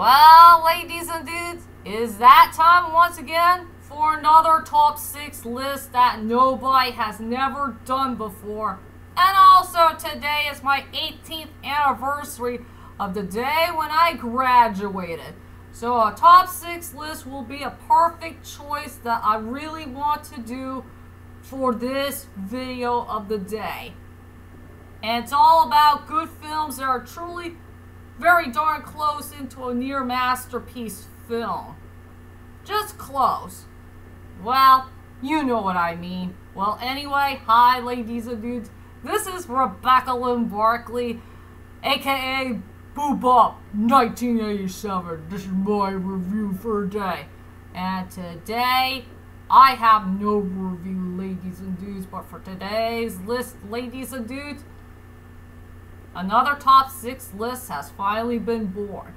Well, ladies and dudes, is that time once again for another top six list that nobody has never done before. And also, today is my 18th anniversary of the day when I graduated. So, a top six list will be a perfect choice that I really want to do for this video of the day. And it's all about good films that are truly very darn close into a near masterpiece film. Just close. Well, you know what I mean. Well, anyway, hi, ladies and dudes. This is Rebecca Lynn Barclay, aka Boobop 1987. This is my review for today. And today, I have no review, ladies and dudes, but for today's list, ladies and dudes, another top six list has finally been born.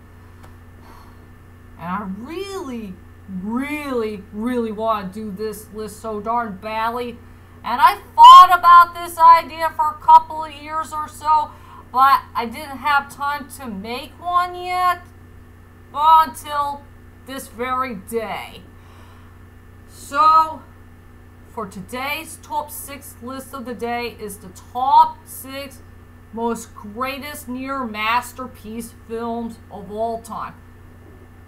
And I really, really, really want to do this list so darn badly. And I thought about this idea for a couple of years or so, but I didn't have time to make one yet. Well, until this very day. So, for today's top six list of the day is the top six most greatest near masterpiece films of all time.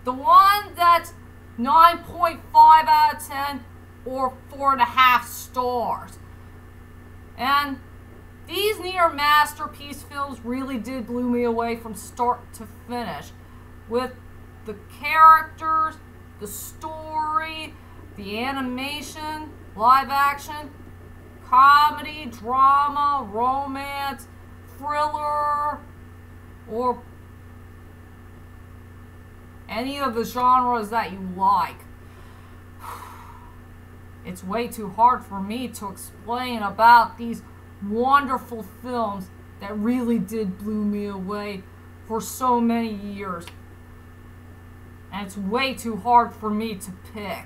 The one that's 9.5 out of 10 or 4.5 stars. And these near masterpiece films really did blow me away from start to finish. With the characters, the story, the animation, live action, comedy, drama, romance, thriller, or any of the genres that you like. It's way too hard for me to explain about these wonderful films that really did blow me away for so many years. And it's way too hard for me to pick.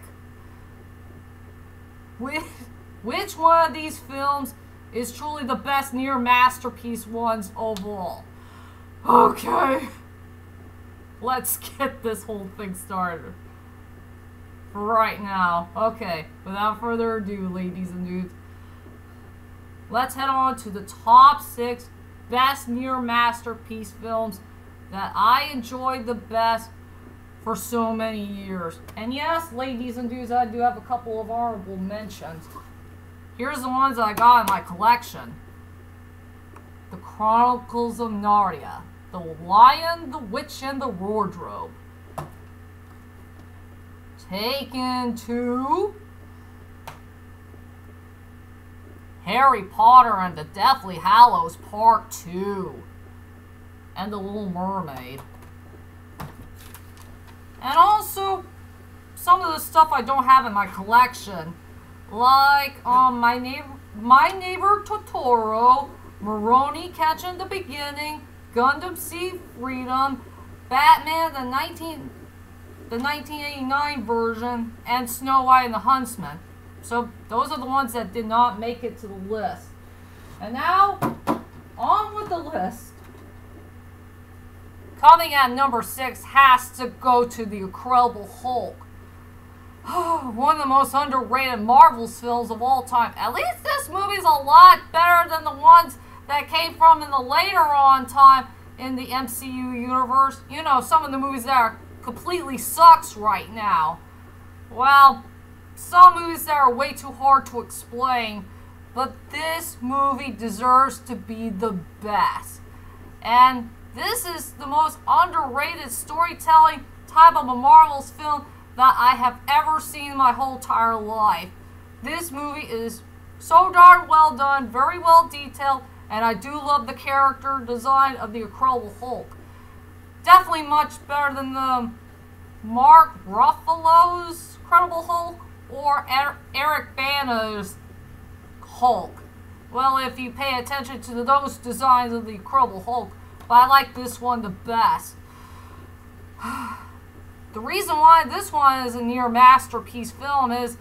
Which, which one of these films is truly the best near masterpiece ones of all? Okay. Let's get this whole thing started. For right now. Okay, without further ado, ladies and dudes, let's head on to the top six best near masterpiece films that I enjoyed the best for so many years. And yes, ladies and dudes, I do have a couple of honorable mentions. Here's the ones that I got in my collection. The Chronicles of Narnia. The Lion, the Witch, and the Wardrobe. Taken to Harry Potter and the Deathly Hallows Part 2. And The Little Mermaid. And also, some of the stuff I don't have in my collection. Like, um, my neighbor, my neighbor Totoro, Rurouni Kenshin the Beginning, Gundam Seed Freedom, Batman the 19, the 1989 version, and Snow White and the Huntsman. So those are the ones that did not make it to the list. And now, on with the list. Coming at number six has to go to the Incredible Hulk. One of the most underrated Marvel's films of all time. At least this movie's a lot better than the ones that came from in the later on time in the MCU universe. You know, some of the movies that are completely sucks right now. Well, some movies that are way too hard to explain, but this movie deserves to be the best. And this is the most underrated storytelling type of a Marvel's film that I have ever seen in my whole entire life. This movie is so darn well done, very well detailed, and I do love the character design of the Incredible Hulk. Definitely much better than the Mark Ruffalo's Incredible Hulk or er-, Eric Bana's Hulk. Well, if you pay attention to those designs of the Incredible Hulk, but I like this one the best. the reason why this one is a near masterpiece film is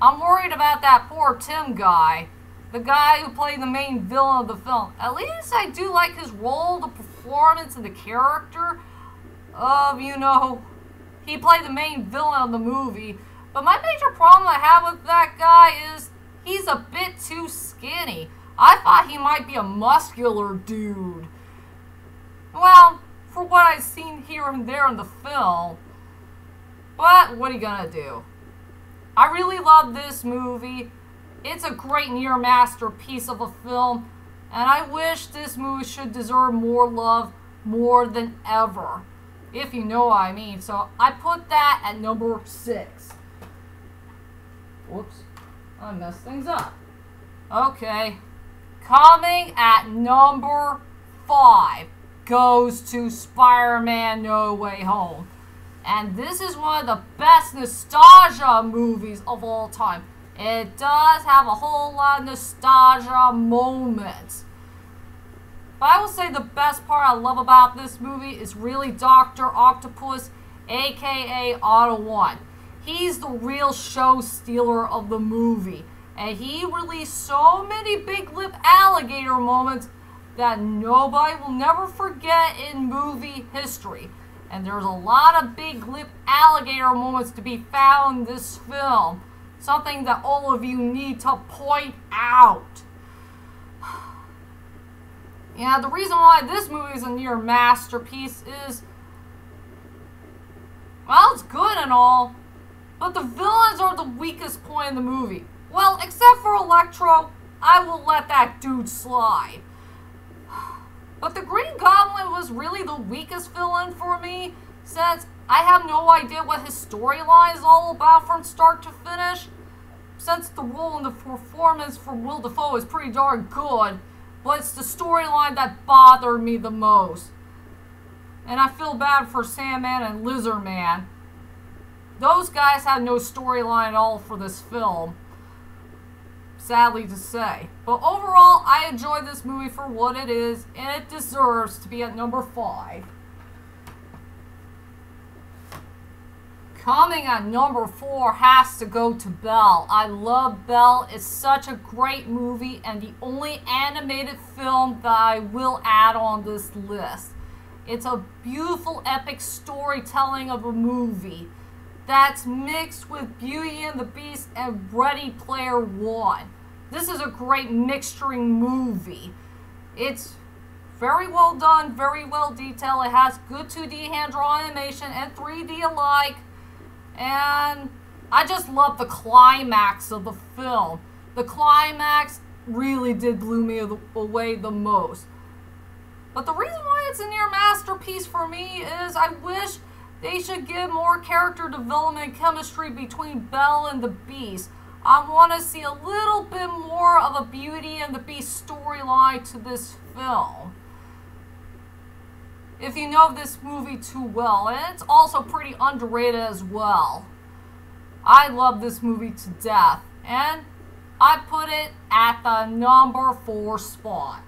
I'm worried about that poor Tim guy. The guy who played the main villain of the film. At least I do like his role, the performance, and the character. Of, you know, he played the main villain of the movie. But my major problem I have with that guy is he's a bit too skinny. I thought he might be a muscular dude. Well, for what I've seen here and there in the film. But what are you gonna do? I really love this movie. It's a great near masterpiece of a film, and I wish this movie should deserve more love more than ever. If you know what I mean. So I put that at number six. Whoops. I messed things up. Okay. Coming at number five goes to Spider-Man No Way Home. And this is one of the best nostalgia movies of all time. It does have a whole lot of nostalgia moments. But I will say the best part I love about this movie is really Dr. Octopus, aka Otto 1. He's the real show stealer of the movie. And he released so many big lip alligator moments that nobody will never forget in movie history. And there's a lot of big lip alligator moments to be found in this film. Something that all of you need to point out. Yeah, the reason why this movie is a near masterpiece is, well, it's good and all, but the villains are the weakest point in the movie. Well, except for Electro, I will let that dude slide. But the Green Goblin was really the weakest villain for me, since I have no idea what his storyline is all about from start to finish. Since the role and the performance for Will Dafoe is pretty darn good, but it's the storyline that bothered me the most. And I feel bad for Sandman and Lizardman. Those guys had no storyline at all for this film sadly to say. But overall, I enjoy this movie for what it is, and it deserves to be at number 5. Coming at number 4 has to go to Belle. I love Belle. It's such a great movie, and the only animated film that I will add on this list. It's a beautiful, epic storytelling of a movie that's mixed with Beauty and the Beast and Ready Player One. This is a great mixturing movie. It's very well done, very well detailed. It has good 2D hand-drawn animation and 3D alike. And I just love the climax of the film. The climax really did blow me away the most. But the reason why it's a near masterpiece for me is I wish they should give more character development chemistry between Belle and the Beast. I want to see a little bit more of a Beauty and the Beast storyline to this film. If you know this movie too well, and it's also pretty underrated as well. I love this movie to death, and I put it at the number 4 spot.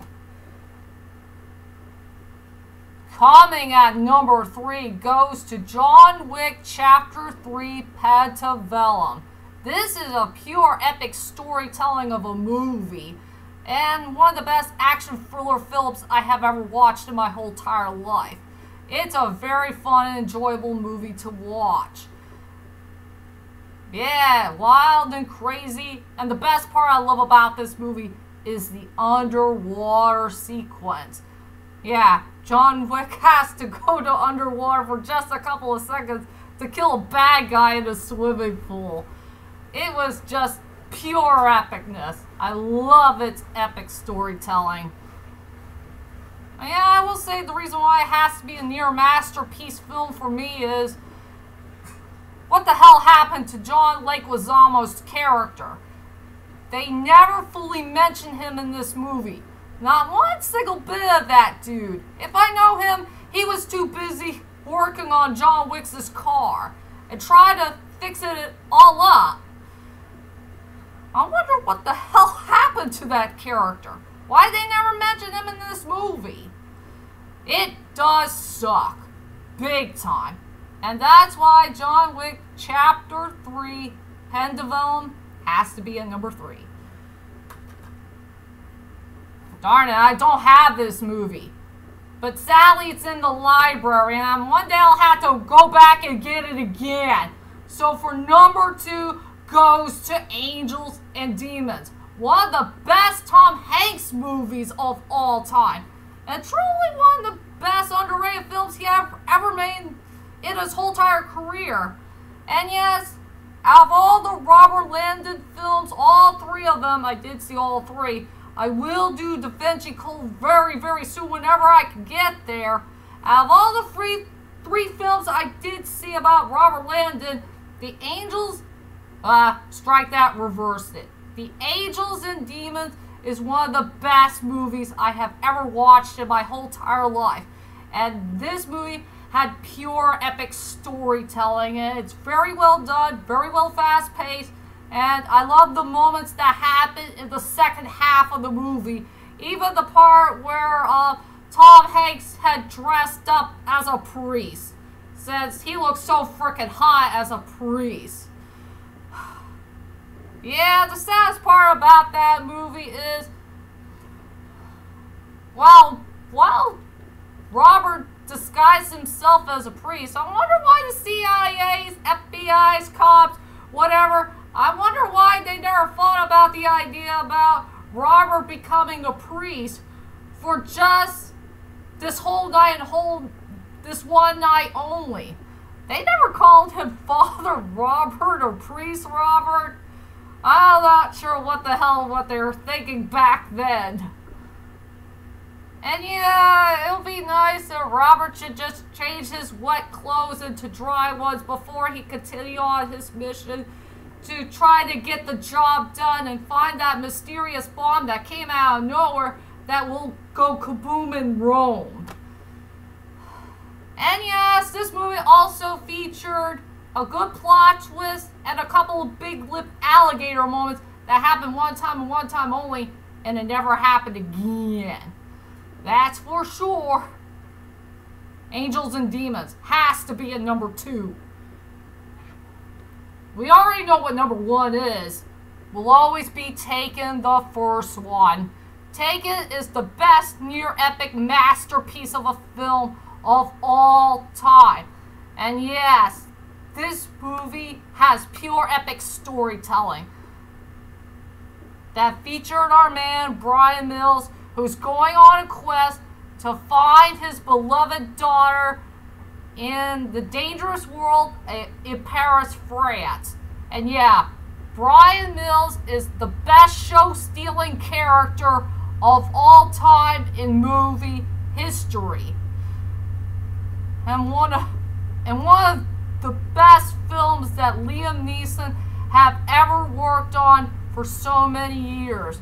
Coming at number 3 goes to John Wick Chapter 3 Pentavellum. This is a pure epic storytelling of a movie, and one of the best action thriller films I have ever watched in my whole entire life. It's a very fun and enjoyable movie to watch. Yeah, wild and crazy, and the best part I love about this movie is the underwater sequence. Yeah, John Wick has to go to underwater for just a couple of seconds to kill a bad guy in a swimming pool. It was just pure epicness. I love its epic storytelling. Yeah, I will say the reason why it has to be a near masterpiece film for me is what the hell happened to John Lake Leguizamo's character? They never fully mention him in this movie. Not one single bit of that dude. If I know him, he was too busy working on John Wick's car and trying to fix it all up. I wonder what the hell happened to that character. Why they never mention him in this movie? It does suck. Big time. And that's why John Wick Chapter 3 Pentavellum has to be a number 3. Darn it, I don't have this movie. But sadly, it's in the library, and one day I'll have to go back and get it again. So for number two goes to Angels and Demons. One of the best Tom Hanks movies of all time. And truly one of the best underrated films he ever, ever made in his whole entire career. And yes, out of all the Robert Langdon films, all three of them, I did see all three, I will do Da Vinci Code very, very soon whenever I can get there. Out of all the three, three films I did see about Robert Langdon, The Angels, uh, strike that, reverse it. The Angels and Demons is one of the best movies I have ever watched in my whole entire life. And this movie had pure epic storytelling and it's very well done, very well fast paced, and I love the moments that happen in the second half of the movie. Even the part where uh, Tom Hanks had dressed up as a priest. Since he looks so freaking hot as a priest. yeah, the saddest part about that movie is, well, well, Robert disguised himself as a priest. I wonder why the CIA's, FBI's, cops, whatever, I wonder why they never thought about the idea about Robert becoming a priest for just this whole night and whole this one night only. They never called him Father Robert or Priest Robert. I'm not sure what the hell what they were thinking back then. And yeah, it'll be nice if Robert should just change his wet clothes into dry ones before he continue on his mission to try to get the job done and find that mysterious bomb that came out of nowhere that will go kaboom in Rome. And yes, this movie also featured a good plot twist and a couple of big lip alligator moments that happened one time and one time only, and it never happened again. That's for sure. Angels and Demons has to be a number two. We already know what number one is. We'll always be taking the first one. Taken is the best near epic masterpiece of a film of all time. And yes, this movie has pure epic storytelling that featured our man Bryan Mills, who's going on a quest to find his beloved daughter in the dangerous world eh, in Paris, France. And yeah, Bryan Mills is the best show stealing character of all time in movie history. And one of and one of the best films that Liam Neeson have ever worked on for so many years.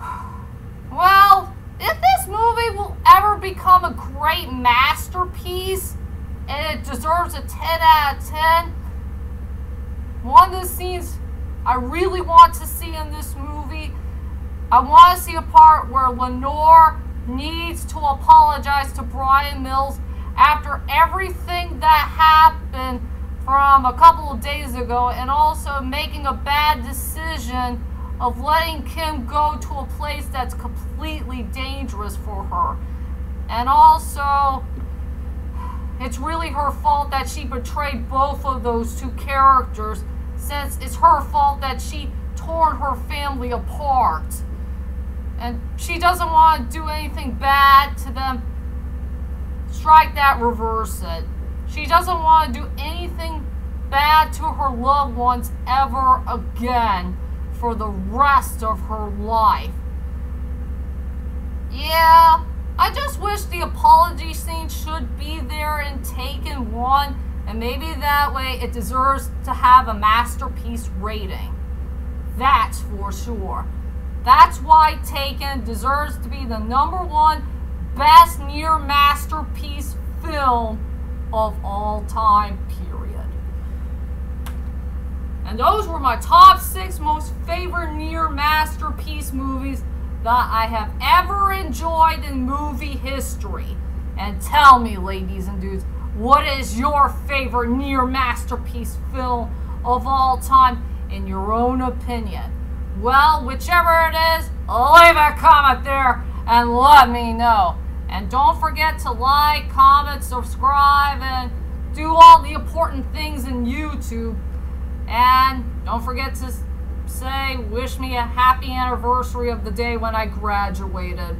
Well, if this movie will ever become a great masterpiece, and it deserves a 10 out of 10. One of the scenes I really want to see in this movie, I want to see a part where Lenore needs to apologize to Bryan Mills after everything that happened from a couple of days ago and also making a bad decision of letting Kim go to a place that's completely dangerous for her. And also it's really her fault that she betrayed both of those two characters, since it's her fault that she tore her family apart. And she doesn't want to do anything bad to them. Strike that, reverse it. She doesn't want to do anything bad to her loved ones ever again for the rest of her life. Yeah, I just wish the apology scene should be there in Taken 1, and maybe that way it deserves to have a masterpiece rating. That's for sure. That's why Taken deserves to be the number one best near masterpiece film of all time, period. And those were my top six most favorite near masterpiece movies that I have ever enjoyed in movie history. And tell me, ladies and dudes, what is your favorite near masterpiece film of all time in your own opinion? Well, whichever it is, leave a comment there and let me know. And don't forget to like, comment, subscribe, and do all the important things in YouTube. And don't forget to say, wish me a happy anniversary of the day when I graduated.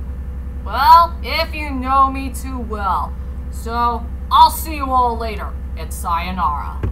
Well, if you know me too well. So, I'll see you all later. It's sayonara.